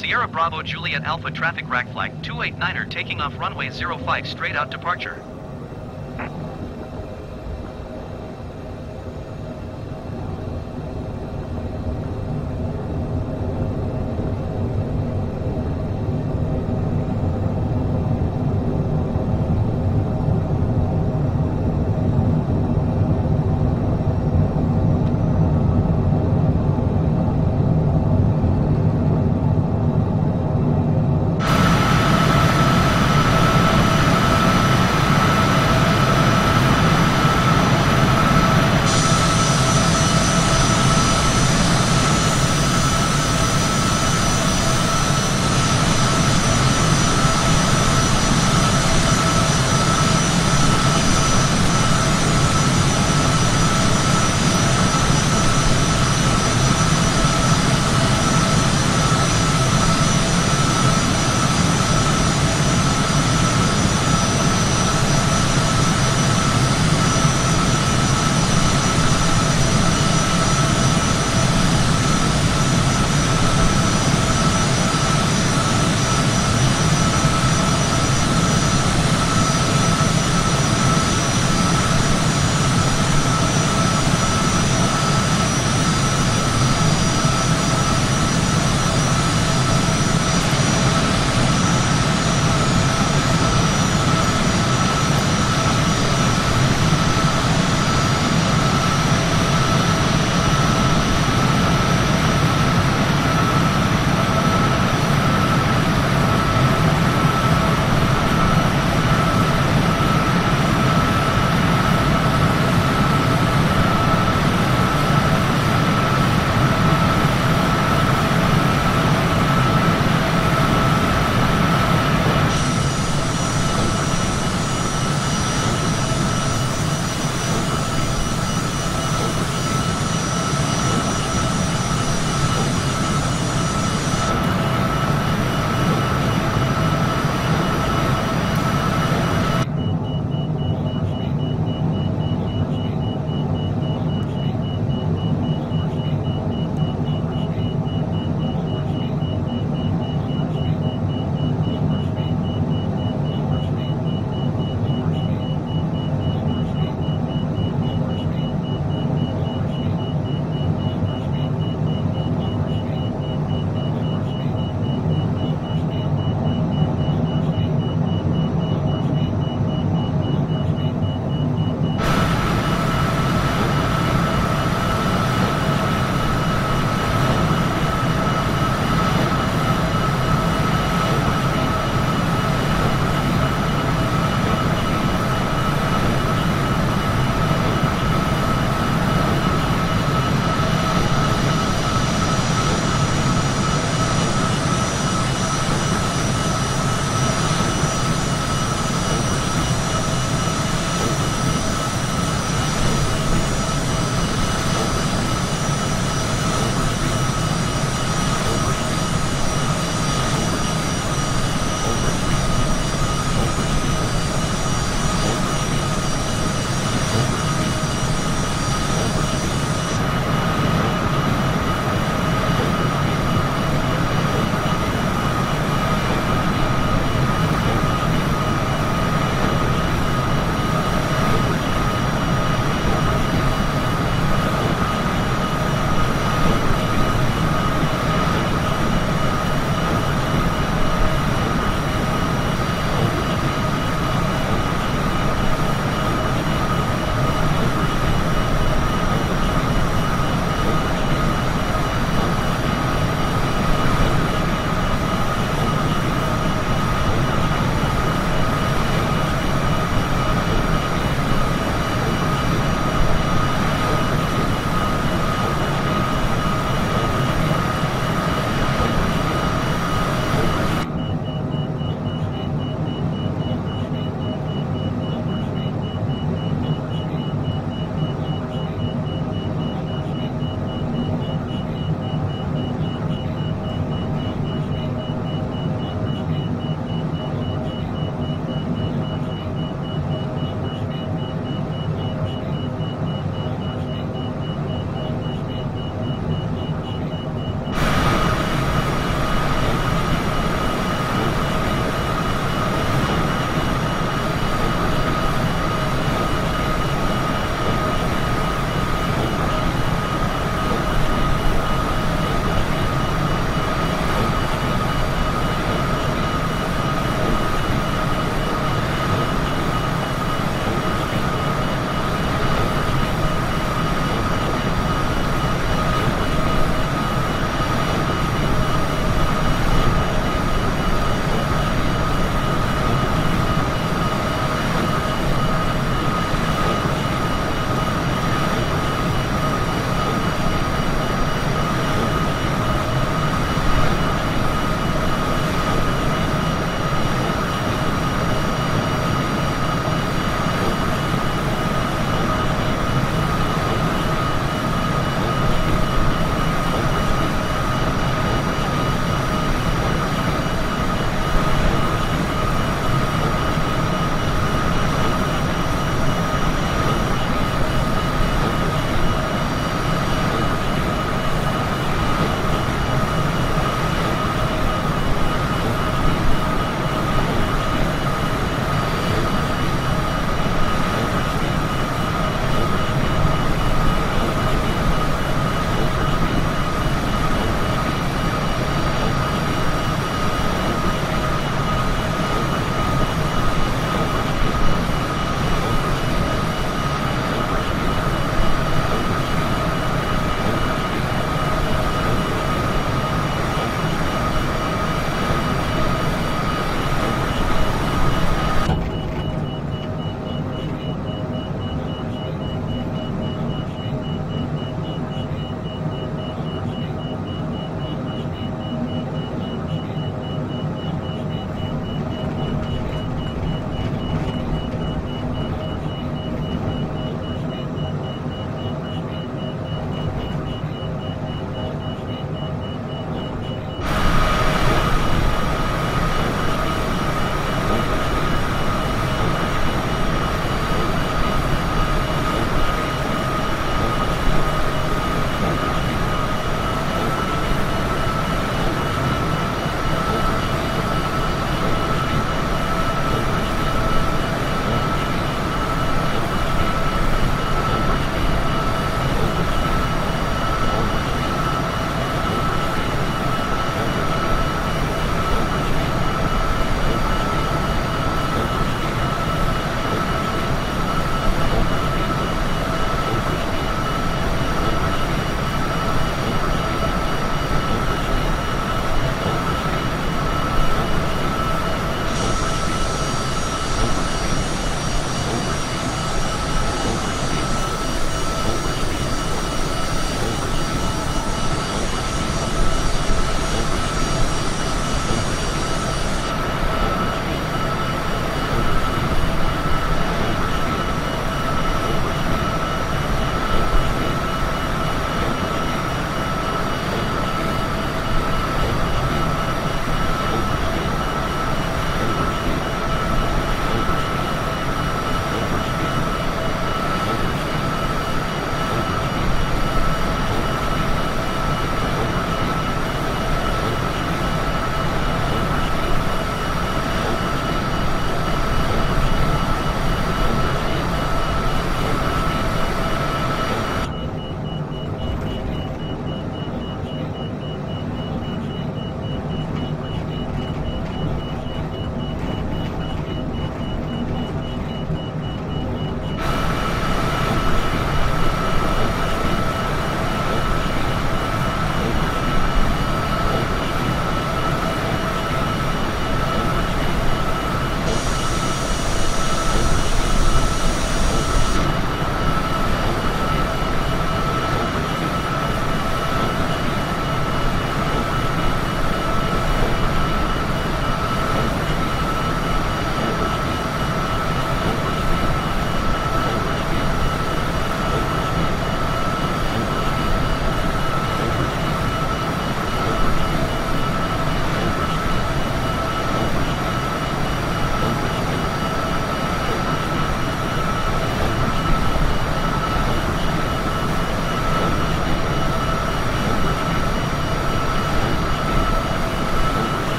Sierra Bravo Juliet Alpha traffic rack flag 289er taking off runway 05 straight out departure.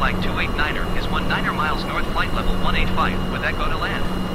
Flag 289er is 19er miles north flight level 185 with Echo to land.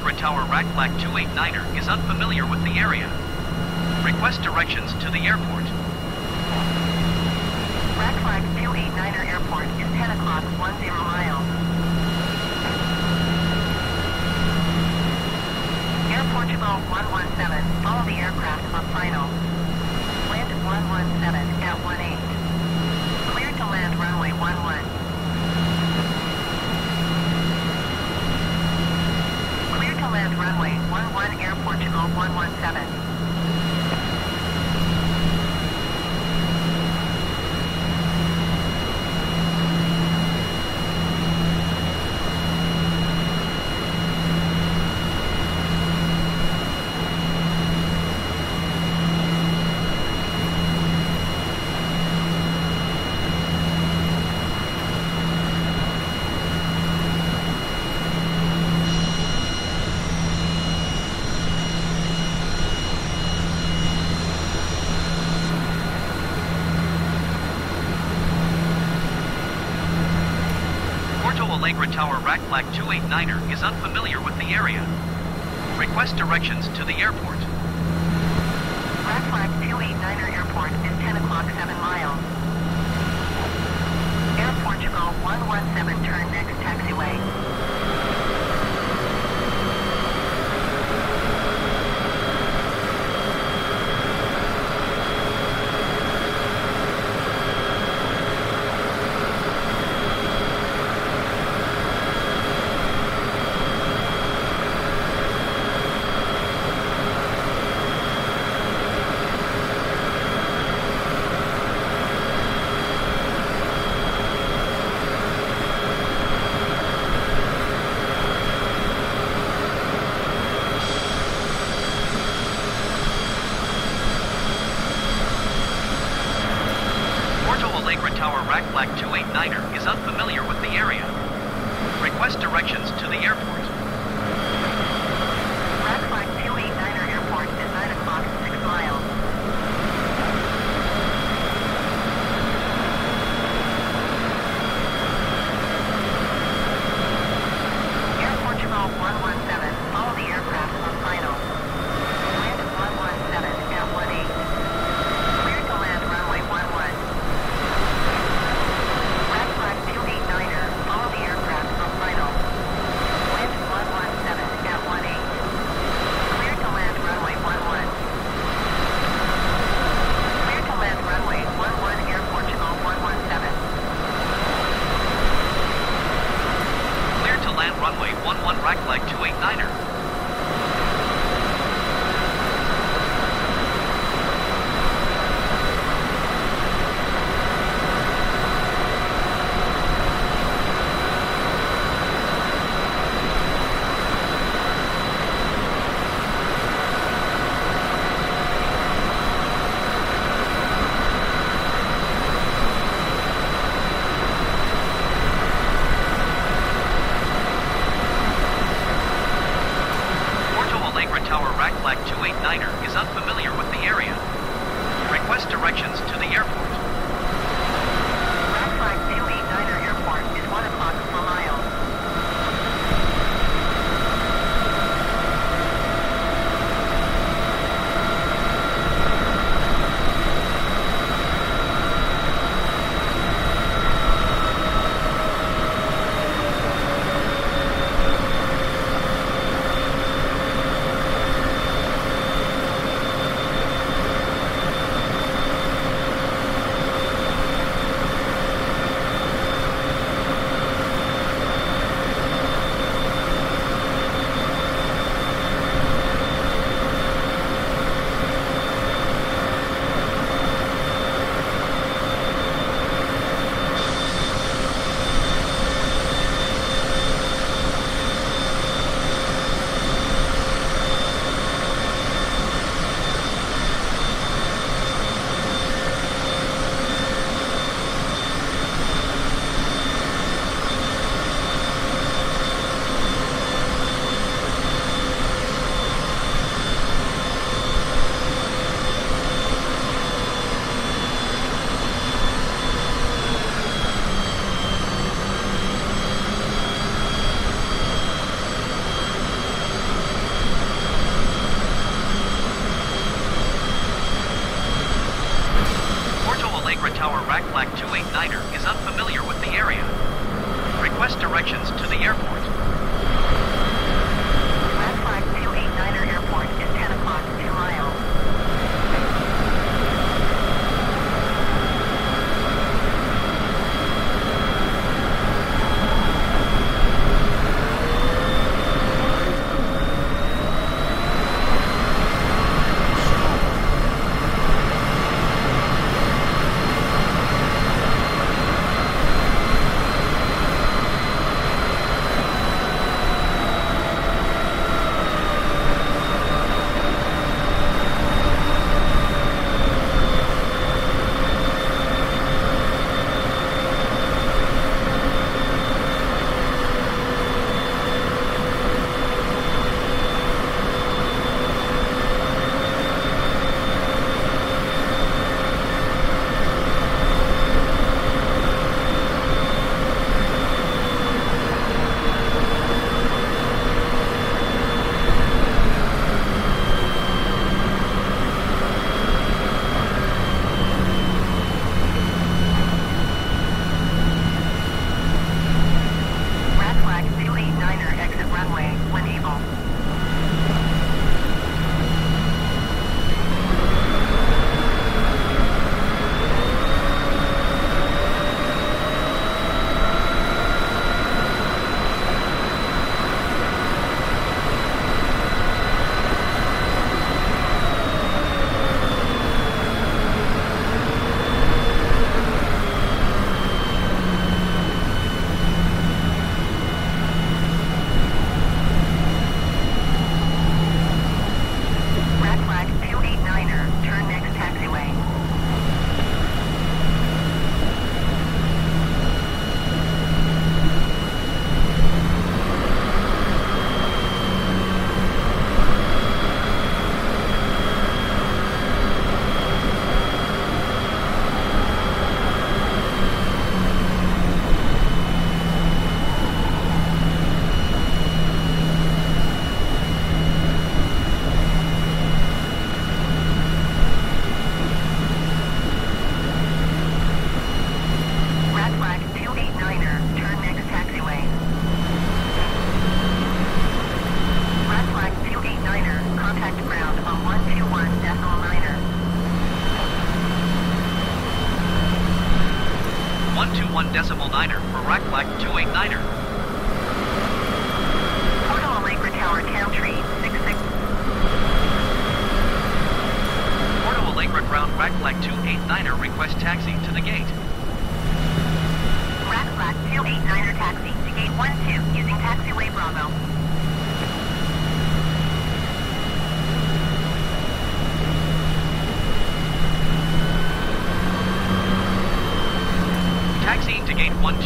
Porto Tower rack flag 289er is unfamiliar with the area. Request directions to the airport. Rat flag 289er airport is 10 o'clock 10 miles. Air Portugal 117, follow the aircraft on final. Land 117 at 18. Clear to land runway 11. Clear to land runway 11 Air Portugal 117. Alegre Tower rack flag 289er is unfamiliar with the area. Request directions to the airport. Flag 289er airport is 10 o'clock 7 miles. Air Portugal 117 turn next taxiway. Tower rack flag 289er is unfamiliar with the area. Request directions to the airport.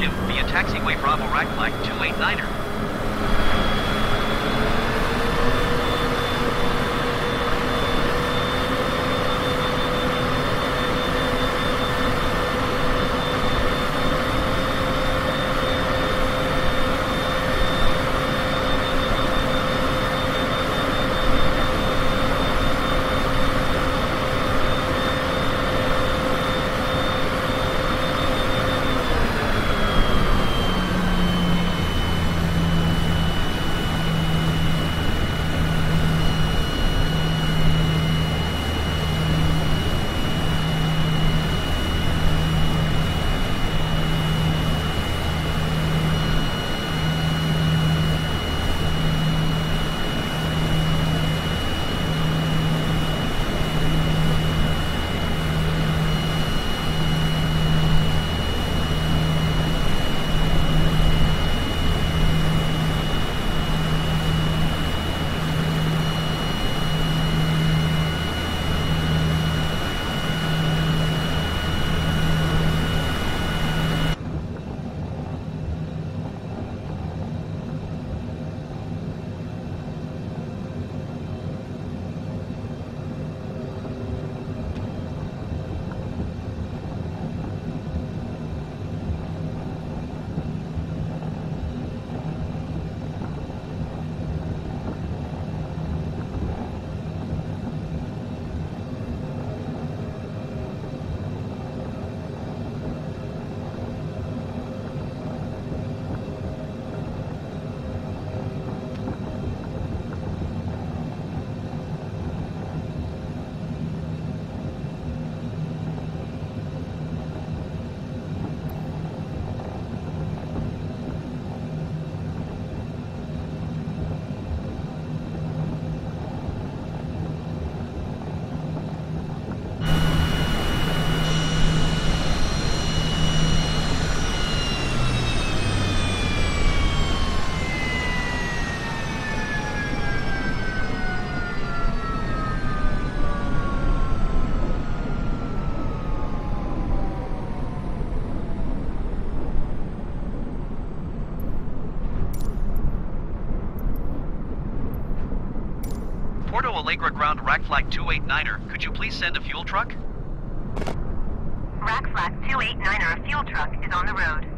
To gate 12 via taxiway Bravo rack flag 289er. Alegre ground rack flag 289er. Could you please send a fuel truck? Rack Flag 289er, a fuel truck, is on the road.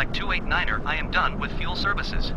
Flag 289er. I am done with fuel services.